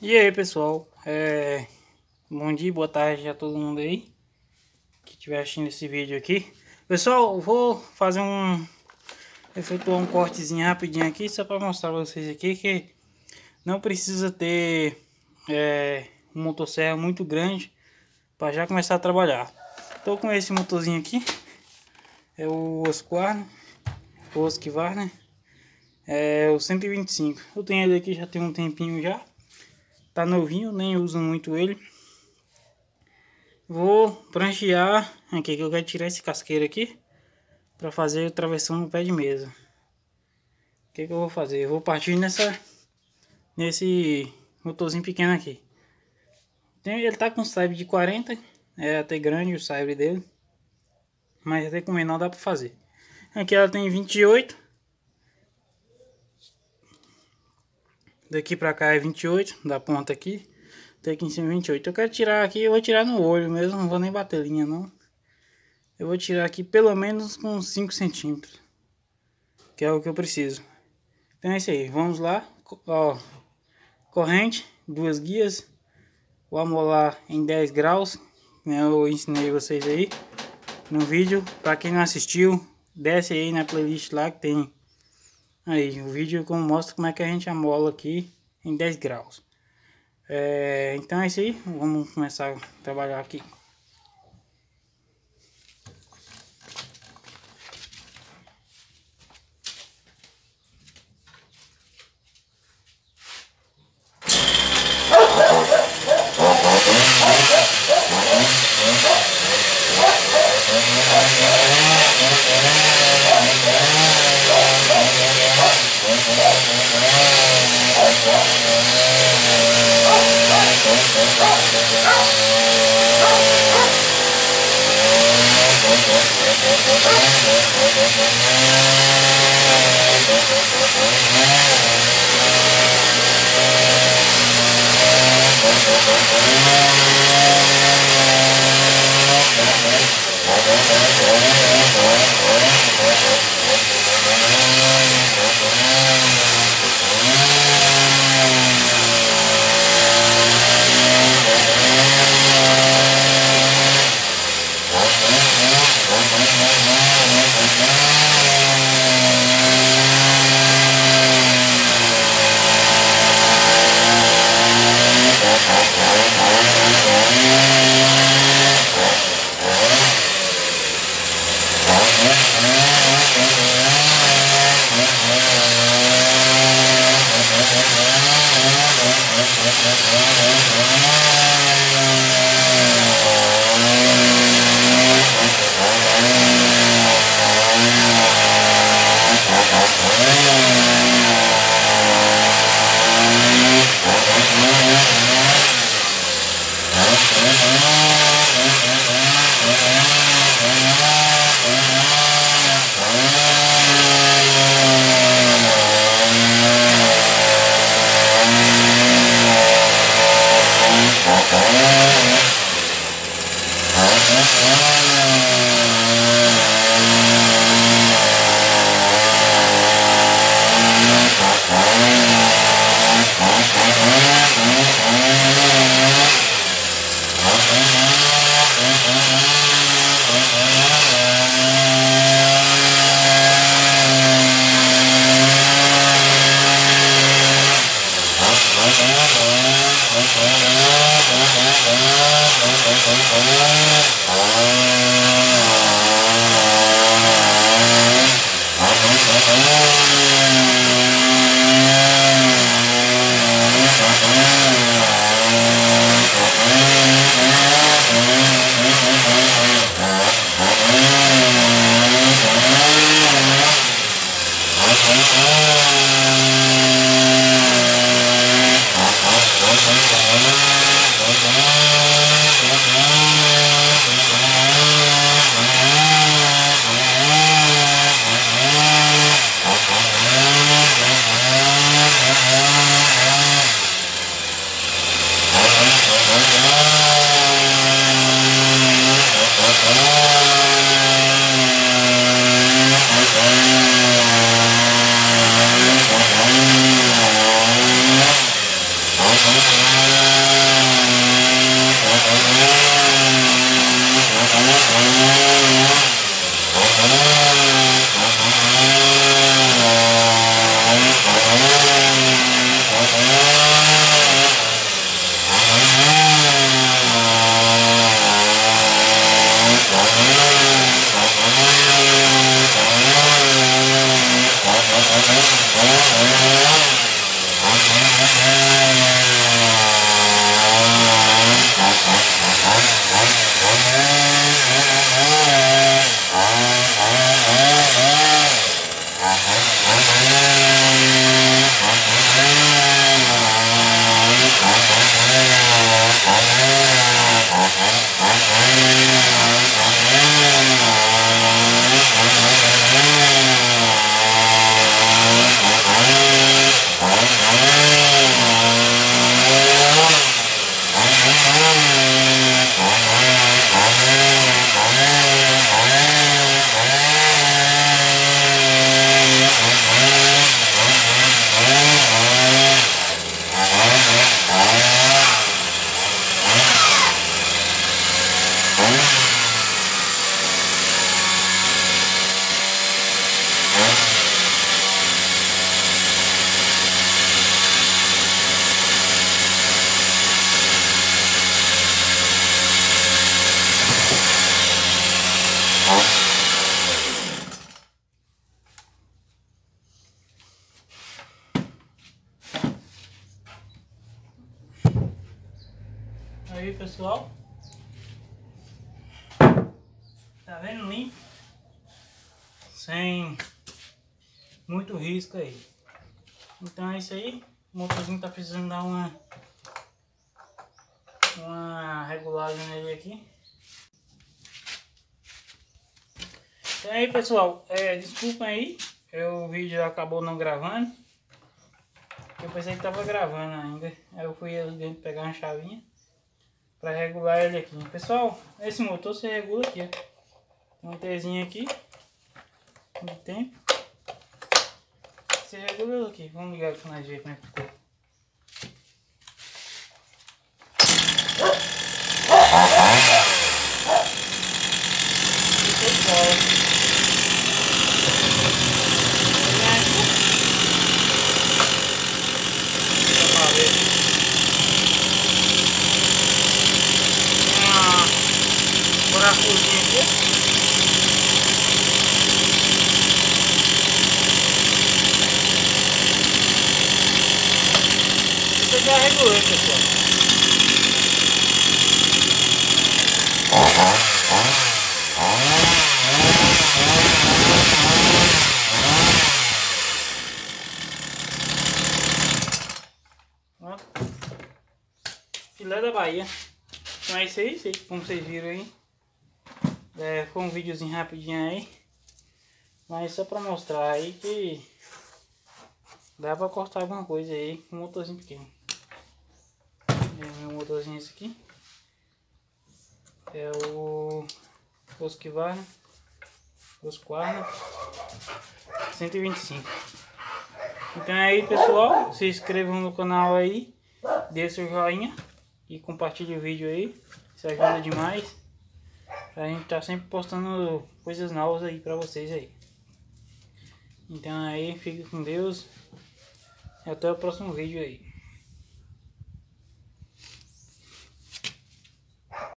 E aí pessoal, é... bom dia, boa tarde a todo mundo aí que estiver assistindo esse vídeo aqui. Pessoal, vou fazer um efetuar um cortezinho rapidinho aqui só para mostrar para vocês aqui que não precisa ter é, um motosserra muito grande para já começar a trabalhar. Estou com esse motorzinho aqui, é o Oscar, o Osquivar, né? É o 125. Eu tenho ele aqui já tem um tempinho já. Tá novinho, nem uso muito ele. Vou pranchear aqui que eu quero tirar esse casqueiro aqui para fazer o travessão no pé de mesa. O que, que eu vou fazer? Eu vou partir nessa nesse motorzinho pequeno aqui. Ele tá com sabre de 40, é até grande o sabre dele, mas até com menor dá para fazer. Aqui ela tem 28 Daqui pra cá é 28, da ponta aqui. Até aqui em cima 28. Eu quero tirar aqui, eu vou tirar no olho mesmo, não vou nem bater linha não. Eu vou tirar aqui pelo menos com 5 centímetros. Que é o que eu preciso. Então é isso aí, vamos lá. Ó, corrente, duas guias. Vou amolar em 10 graus. Né, eu ensinei vocês aí no vídeo. Para quem não assistiu, desce aí na playlist lá que tem Aí, o vídeo como mostra como é que a gente amola aqui em 10 graus. É, então é isso aí, vamos começar a trabalhar aqui. Thank you. Aí pessoal. Tá vendo limpo? Sem muito risco aí. Então é isso aí. O motorzinho tá precisando dar uma uma regulagem nele aqui. Então aí pessoal, é, desculpa aí, o vídeo acabou não gravando. Eu pensei que tava gravando ainda. Aí eu fui ali dentro pegar uma chavinha para regular ele aqui. Pessoal, esse motor você regula aqui, ó. Um Tzinho aqui de tempo. Você regula ele aqui. Vamos ligar aqui na ver como é que ficou. parafusinho aqui. É a regulei, pessoal. Da Bahia. Então é isso aí, como vocês viram aí. É, foi um videozinho rapidinho aí. Mas só pra mostrar aí que dá pra cortar alguma coisa aí com um motorzinho pequeno. É, meu motorzinho esse aqui. É o Husqvarna. Husqvarna 125. Então é aí pessoal, se inscrevam no canal aí, dê seu joinha e compartilhe o vídeo aí, isso ajuda demais. A gente tá sempre postando coisas novas aí pra vocês aí. Então aí, fique com Deus. E até o próximo vídeo aí.